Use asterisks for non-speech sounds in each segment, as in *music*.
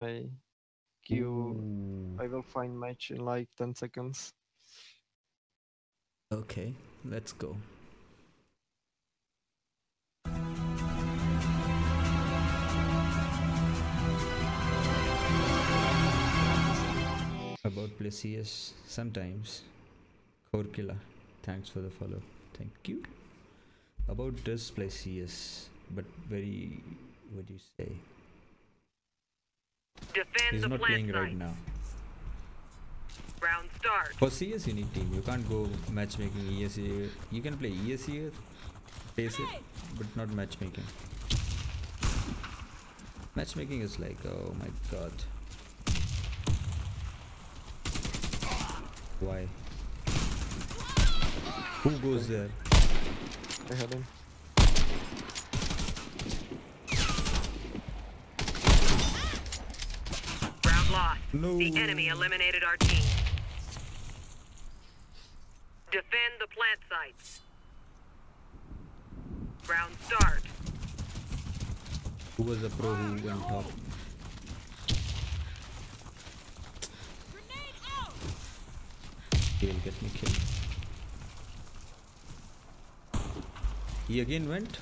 Hmm. I queue. Ooh. I will find match in like 10 seconds. Okay, let's go. About play sometimes. Korkila, thanks for the follow. Thank you. About this play but very what do you say? Defend He's the not plant playing right now. Round start. For CS you need team. You can't go matchmaking ESEA. You can play ESEA, face it, but not matchmaking. Matchmaking is like, oh my god. Why? Who goes there? I had him. Round lost. No. The enemy eliminated our team. Defend the plant sites. Round start. Who was the pro who went top? He'll get me killed. He again went?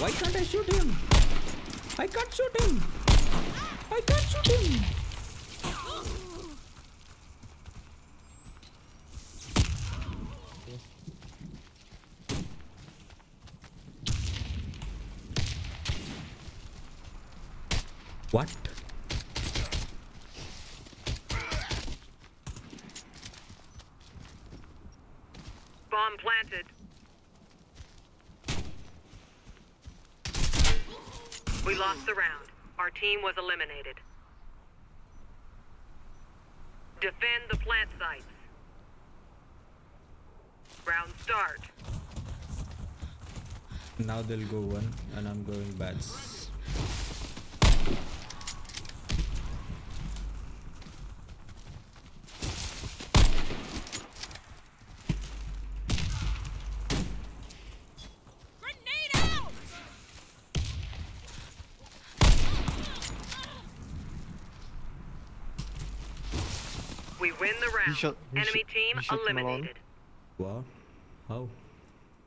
Why can't I shoot him? I can't shoot him! I can't shoot him! What? Bomb planted. We lost the round. Our team was eliminated. Defend the plant sites. Round start. Now they'll go one and I'm going bats. We win the round. shot- he Enemy shot- team shot eliminated. Wow. Oh. How?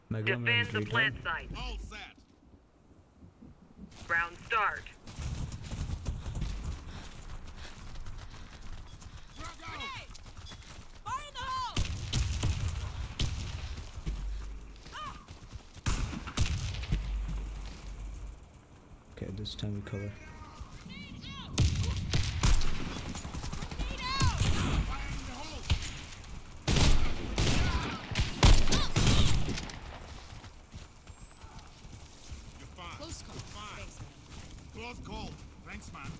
Mega Man Defend the plant sites. All set. Round start. Okay, this time we cover. Call. Thanks, man.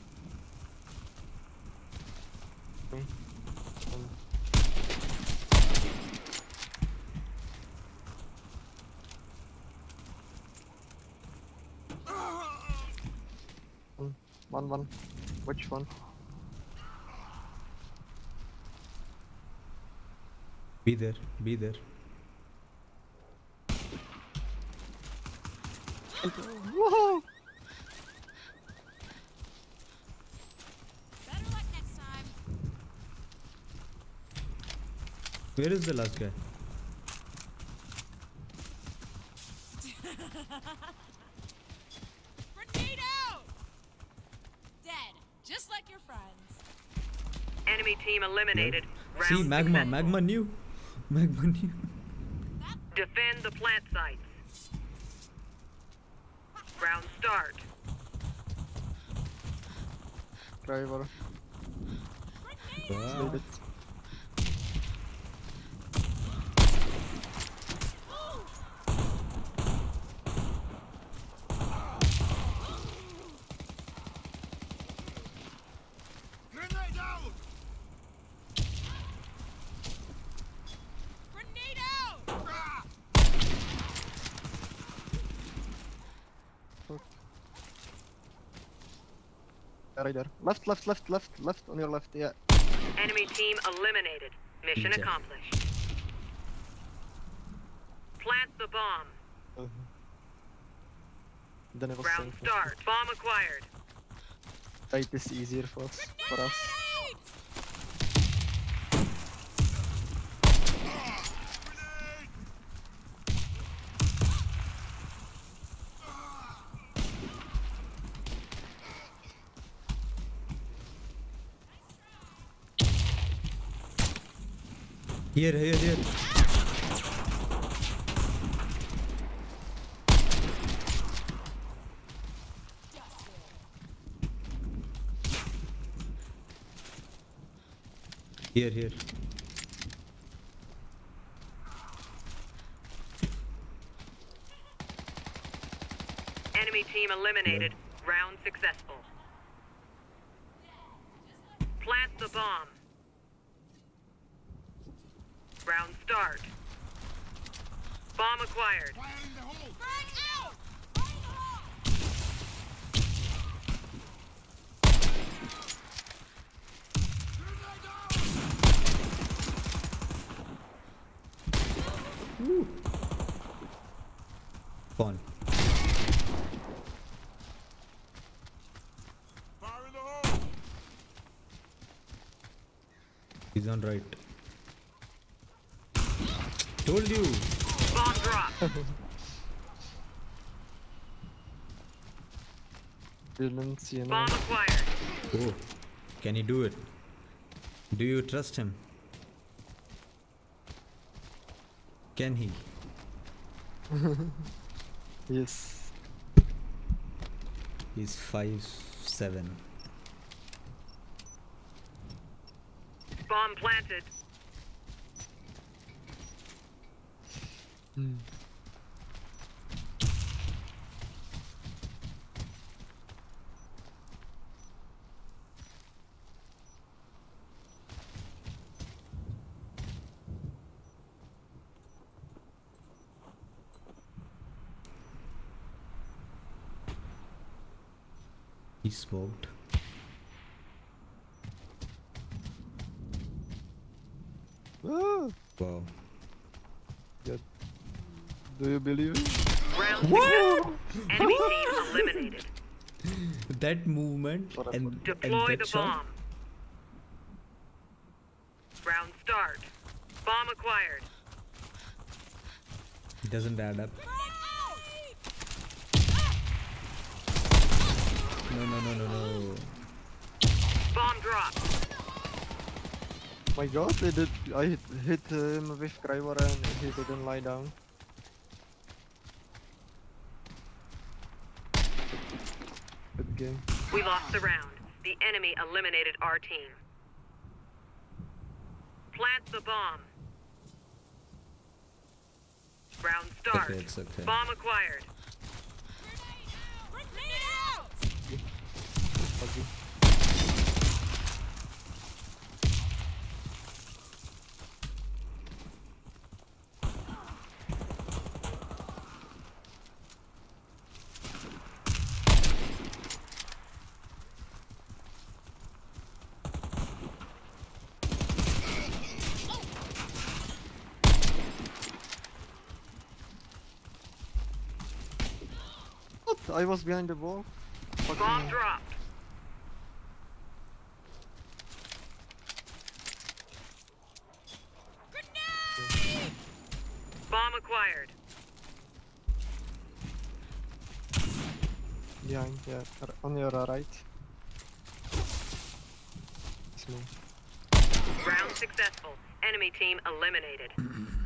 One, one, one. Which one? Be there, be there. Whoa! Where is the last guy? *laughs* Grenade out! Dead, just like your friends. Enemy team eliminated. Round See, magma, successful. magma new. *laughs* Magma new. Defend the plant sites. Round start. Driver. Wow. Leave it. Grenade out! Grenade out! Ah! Yeah, right there. Left, left, left, left, left. On your left. Yeah. Enemy team eliminated. Mission Okay. accomplished. Plant the bomb. Uh, then it was Round start. Bomb acquired. Right is easier for us. For us. Here, here, here. Here, here. Enemy team eliminated. Round successful. Plant the bomb. Round start. Bomb acquired. Fire in the hole! Frag out! Fire the hole! Spawn. Fire in the hole! He's on right. Told you. Bomb drop. Didn't see anyone. Bomb acquired. Oh, can he do it? Do you trust him? Can he? *laughs* Yes. He's five seven. Bomb planted. Hmm. He smoked. Ah, Wow. Good. Do you believe it? Round successful. Enemy team eliminated. *laughs* That movement What and, and Deploy that the shot. bomb. Round start. Bomb acquired. doesn't add up. No, no, no, no, no. Bomb dropped. My god, I did. I hit, hit him with Cryber and he didn't lie down. Good game. We lost the round. The enemy eliminated our team. Plant the bomb. Round start. Okay, it's okay. Bomb acquired. Grenade out! Buggy. I was behind the wall. Bomb Fucking dropped. Bomb acquired. behind, yeah, on your right. It's me. Round successful. Enemy team eliminated. *clears throat*